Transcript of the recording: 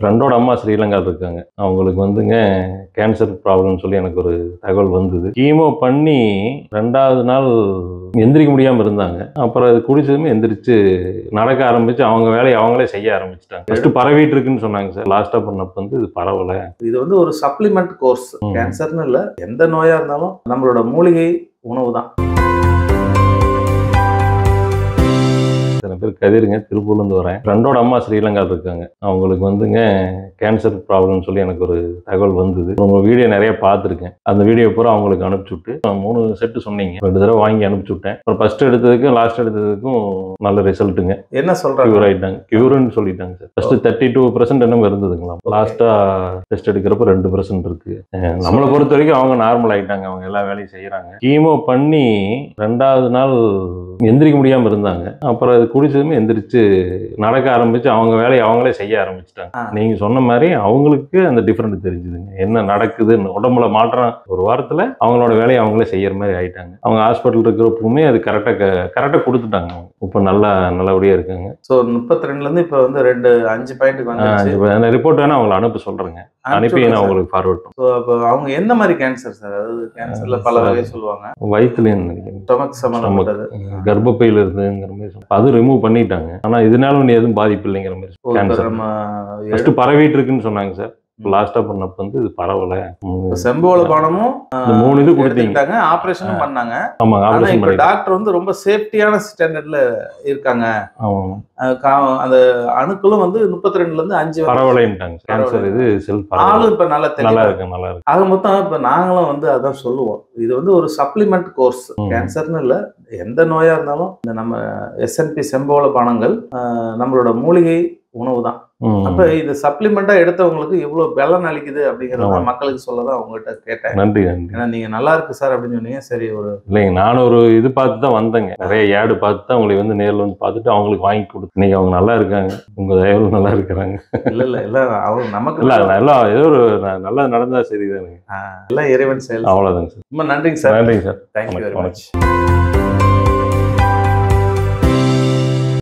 ஃப்ரெண்டோட அம்மா ஸ்ரீலங்காவில் இருக்காங்க. அவங்களுக்கு வந்துங்க கேன்சர் ப்ராப்ளம்னு சொல்லி எனக்கு ஒரு தகவல் வந்தது. கீமோ பண்ணி ரெண்டாவது நாள் எந்திரிக்க முடியாமல் இருந்தாங்க. அப்புறம் அது குடிச்சதுமே எந்திரிச்சு நடக்க ஆரம்பிச்சு அவங்க வேலையை அவங்களே செய்ய ஆரம்பிச்சிட்டாங்க. ஃபஸ்ட்டு பரவிட்டு இருக்குன்னு சொன்னாங்க சார். லாஸ்ட்டாக பண்ணப்ப வந்து இது பரவலை. இது வந்து ஒரு சப்ளிமெண்ட் கோர்ஸ். கேன்சர்னு இல்ல எந்த நோயா இருந்தாலும் நம்மளோட மூலிகை உணவு தான் சில பேர் கதிருங்க திருப்பூர்லேருந்து வரேன். ஃப்ரெண்டோட அம்மா ஸ்ரீலங்காவில் இருக்காங்க. அவங்களுக்கு வந்துங்க கேன்சர் ப்ராப்ளம்னு சொல்லி எனக்கு ஒரு தகவல் வந்தது. உங்கள் வீடியோ நிறைய பார்த்துருக்கேன். அந்த வீடியோ பூரா அவங்களுக்கு அனுப்பிச்சி விட்டு நான் மூணு செட்டு சொன்னீங்க. ரெண்டு தடவை வாங்கி அனுப்பிச்சி விட்டேன் அப்புறம் ஃபர்ஸ்ட் எடுத்ததுக்கும் லாஸ்ட் எடுத்ததுக்கும் நல்ல ரிசல்ட்டுங்க என்ன சொல்றாங்க? கியூர் ஆயிட்டாங்க. கியூர்னு சொல்லிட்டாங்க sir. First thirty two percent என்னமோ இருந்ததுங்களா லாஸ்டா டெஸ்ட் எடுக்கிறப்ப ரெண்டு பர்சன்ட் இருக்கு. அஹ் நம்மளை பொறுத்த வரைக்கும் அவங்க நார்மல் ஆயிட்டாங்க. அவங்க எல்லா வேலையும் செய்யறாங்க கீமோ பண்ணி ரெண்டாவது நாள் எந்திரிக்க முடியாம இருந்தாங்க. அப்புறம் அது குடிச்சதுமே எந்திரிச்சு நடக்க ஆரம்பிச்சு அவங்க வேலையை அவங்களே செய்ய ஆரம்பிச்சிட்டாங்க. ஆ. நீங்க சொன்ன மாதிரி அவங்களுக்கு அந்த டிஃபரெண்ட் தெரிஞ்சுதுங்க. என்ன நடக்குதுன்னு உடம்புல மாற்றம் ஒரு வாரத்துல அவங்களோட வேலையை அவங்களே செய்யற மாதிரி ஆயிட்டாங்க. அவங்க ஹாஸ்பிட்டல் இருக்கிறப்பவுமே அது கரெக்டாக கரெக்டாக கொடுத்துட்டாங்க இப்போ நல்லா நல்லபடியா இருக்காங்க. சோ முப்பத்தி ரெண்டுல இருந்து இப்ப வந்து ரெண்டு அஞ்சு பாயிண்ட் வந்துருச்சு. அந்த ரிப்போர்ட் வேணா அவங்களை அனுப்ப சொல்றேங்க. அனுப்பி நான் உங்களுக்கு ஃபார்வர்ட் So, அப்ப அவங்க எந்த மாதிரி கேன்சர் சார்? அதாவது கேன்சர்ல பல sir. வகை சொல்லுவாங்க. வயிற்றுலேயும் நினைக்கிறேன். ஸ்டொமக் சம்பந்தப்பட்டது கர்ப்பப்பையில் இருந்துங்கிற மாதிரி. அது ரிமூவ் பண்ணிட்டாங்க ஆனா இதனால நீ எதுவும் பாதிப்பு இல்லைங்கிற மாதிரி ஃபர்ஸ்ட் பரவிட்டு இருக்குன்னு சொன்னாங்க சார். லாஸ்டா பண்ணப்ப வந்து இது பரவல. செம்போல பானமும் இந்த மூணு இது கொடுத்தீங்க. ஆபரேஷனும் பண்ணாங்க. ஆமா ஆபரேஷன் டாக்டர் வந்து ரொம்ப சேஃப்டியான ஸ்டாண்டர்ட்ல இருக்காங்க. அந்த அணுக்களும் வந்து முப்பத்தி ரெண்டுல இருந்து அஞ்சு பரவலைன்ட்டாங்க. கேன்சர் இது செல் ஆளும் இப்ப நல்ல நல்லா இருக்கு. நல்லா இருக்கு. ஆக மொத்தம் இப்ப நாங்களும் வந்து அதான் சொல்லுவோம். இது வந்து ஒரு சப்ளிமெண்ட் கோர்ஸ். கேன்சர்னு இல்ல எந்த நோயா இருந்தாலும் இந்த நம்ம எஸ்என்பி செம்போல பானங்கள் நம்மளோட மூலிகை உணவு தான். அப்ப இது சப்ளிமெண்டா எடுத்தவங்களுக்கு இவ்வளவு பலன் அளிக்குது அப்படிங்கறத. மக்களுக்கு சொல்லதான் உங்ககிட்ட கேட்டேன். நன்றி நன்றி. ஏன்னா நீங்க நல்லா இருக்கு சார் அப்படின்னு சொன்னீங்க. சரி ஒரு இல்லைங்க நானும் ஒரு இது பார்த்து தான் வந்தேங்க. நிறைய ஏடு பார்த்து தான் உங்களை வந்து நேர்ல வந்து பார்த்துட்டு அவங்களுக்கு வாங்கி கொடுத்து இன்னைக்கு அவங்க நல்லா இருக்காங்க. உங்க தயவுல நல்லா இருக்கிறாங்க. இல்ல இல்ல இல்ல. அவங்க நமக்கு இல்ல நல்லா ஏதோ ஒரு ந- நல்லது நடந்தா சரிதானுங்க. எல்லாம் இறைவன் செயல். அவ்வளவுதாங்க சார். ரொம்ப நன்றிங்க சார். நன்றிங்க சார். Thank you very much